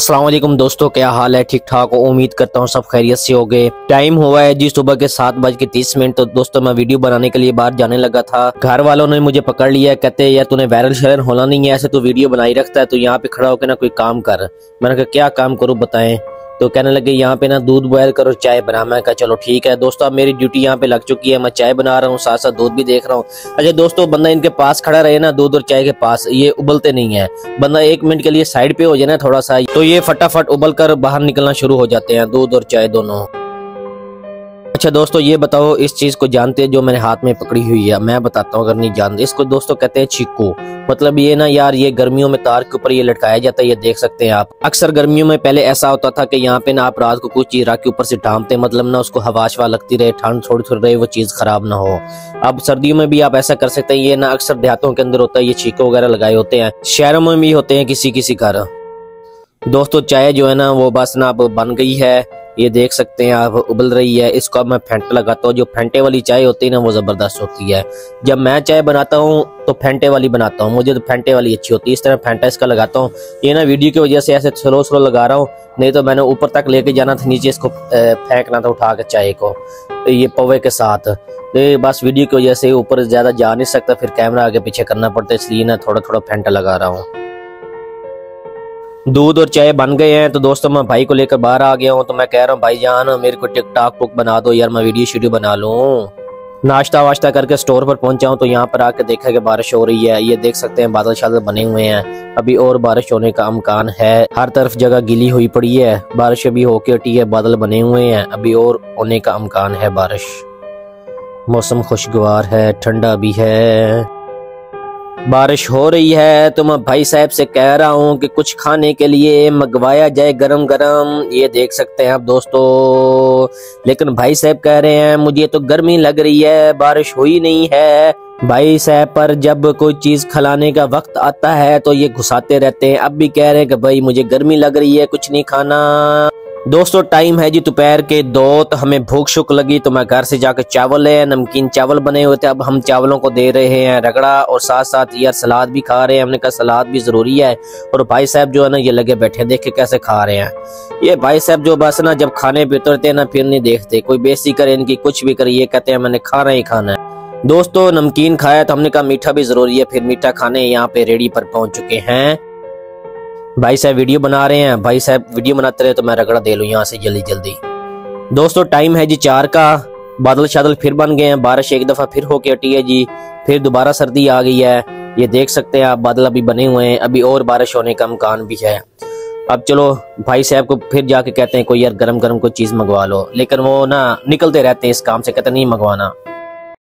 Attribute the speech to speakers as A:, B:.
A: अस्सलाम वालेकुम दोस्तों, क्या हाल है? ठीक ठाक हो उम्मीद करता हूँ सब खैरियत से हो गए टाइम हुआ है जी सुबह के सात बज के तीस मिनट तो दोस्तों मैं वीडियो बनाने के लिए बाहर जाने लगा था। घर वालों ने मुझे पकड़ लिया, कहते, यार, तूने वायरल शरल होना नहीं है, ऐसे तो वीडियो बनाई रखता है तो यहाँ पे खड़ा होकर ना कोई काम कर। मैंने कहा, क्या काम करूँ, बताएँ? तो कहने लगे, यहाँ पे ना दूध बॉयल करो, चाय बना। मैं कहा, चलो ठीक है दोस्तों, अब मेरी ड्यूटी यहाँ पे लग चुकी है। मैं चाय बना रहा हूँ साथ साथ दूध भी देख रहा हूँ। अच्छा दोस्तों, बंदा इनके पास खड़ा रहे ना, दूध और चाय के पास, ये उबलते नहीं है। बंदा एक मिनट के लिए साइड पे हो जाए ना थोड़ा सा तो ये फटाफट उबल कर बाहर निकलना शुरू हो जाते हैं, दूध और चाय दोनों। अच्छा दोस्तों, ये बताओ, इस चीज़ को जानते हैं जो मैंने हाथ में पकड़ी हुई है? मैं बताता हूँ, अगर नहीं जानते। इसको दोस्तों कहते हैं चीकू। मतलब ये ना यार, ये गर्मियों में तार के ऊपर ये लटकाया जाता है, ये देख सकते हैं आप। अक्सर गर्मियों में पहले ऐसा होता था कि यहाँ पे ना आप रात को कुछ चीज़ रात के ऊपर से टांगते मतलब ना उसको हवा शवा लगती रहे, ठंड थोड़ी थोड़ी रहे, वो चीज़ खराब ना हो। अब सर्दियों में भी आप ऐसा कर सकते हैं, ये ना अक्सर देहातों के अंदर होता है, ये चीको वगैरह लगाए होते हैं। शहरों में भी होते हैं किसी किसी घर। दोस्तों, चाय जो है ना, वो बस ना अब बन गई है। ये देख सकते हैं आप, उबल रही है। इसको अब मैं फेंट लगाता हूँ। जो फेंटे वाली चाय होती है ना, वो ज़बरदस्त होती है। जब मैं चाय बनाता हूँ तो फेंटे वाली बनाता हूँ। मुझे तो फेंटे वाली अच्छी होती है। इस तरह फेंटा इसका लगाता हूँ। ये ना वीडियो की वजह से ऐसे स्लो स्लो लगा रहा हूँ। नहीं तो मैंने ऊपर तक लेके जाना था, नीचे इसको फेंकना था, उठा के चाय को, ये पवे के साथ। तो बस वीडियो की वजह से ऊपर ज़्यादा जा नहीं सकता, फिर कैमरा आगे पीछे करना पड़ता है। इसलिए ना थोड़ा थोड़ा फेंटा लगा रहा हूँ। दूध और चाय बन गए हैं। तो दोस्तों, मैं भाई को लेकर बाहर आ गया हूँ। तो मैं कह रहा हूँ भाई जान मेरे को टिकटॉक बुक बना दो यार, मैं वीडियो शीडियो बना लूँ। नाश्ता वाश्ता करके स्टोर पर पहुँचा हूँ तो यहाँ पर आके देखा कि बारिश हो रही है। ये देख सकते हैं, बादल शादल बने हुए हैं। अभी और बारिश होने का अमकान है। हर तरफ़ जगह गिली हुई पड़ी है। बारिश अभी होके हटी है, बादल बने हुए हैं। अभी और होने का अमकान है बारिश। मौसम खुशगवार है, ठंडा भी है। बारिश हो रही है तो मैं भाई साहब से कह रहा हूँ कि कुछ खाने के लिए मंगवाया जाए गरम गरम ये देख सकते हैं आप दोस्तों। लेकिन भाई साहब कह रहे हैं, मुझे तो गर्मी लग रही है, बारिश हुई नहीं है। भाई साहब पर जब कोई चीज़ खिलाने का वक्त आता है तो ये घुसाते रहते हैं। अब भी कह रहे हैं कि भाई, मुझे गर्मी लग रही है, कुछ नहीं खाना। दोस्तों टाइम है जी दोपहर के दो तो हमें भूख शुक लगी तो मैं घर से जाकर चावल है नमकीन चावल बने हुए थे। अब हम चावलों को दे रहे हैं रगड़ा और साथ साथ यार सलाद भी खा रहे हैं। हमने कहा सलाद भी ज़रूरी है। और भाई साहब जो है ना, ये लगे बैठे, देखे कैसे खा रहे हैं। ये भाई साहब जो बस ना, जब खाने पे उतरते ना, फिर नहीं देखते। कोई बेसी करे, इनकी कुछ भी करे, ये कहते हैं, मैंने खाना ही खाना है। दोस्तों, नमकीन खाया तो हमने कहा, मीठा भी ज़रूरी है। फिर मीठा खाने यहाँ पे रेडी पर पहुँच चुके हैं। भाई साहब वीडियो बना रहे हैं, भाई साहब वीडियो बनाते रहे तो मैं रगड़ा दे लू यहाँ से जल्दी जल्दी। दोस्तों टाइम है जी चार का। बादल शादल फिर बन गए हैं, बारिश एक दफ़ा फिर होके हटी है जी। फिर दोबारा सर्दी आ गई है। ये देख सकते हैं आप, बादल अभी बने हुए हैं, अभी और बारिश होने का अमकान भी है। अब चलो, भाई साहब को फिर जाके कहते हैं, कोई यार गरम गरम कोई चीज़ मंगवा लो। लेकिन वो ना निकलते रहते हैं इस काम से, कहते नहीं मंगवाना।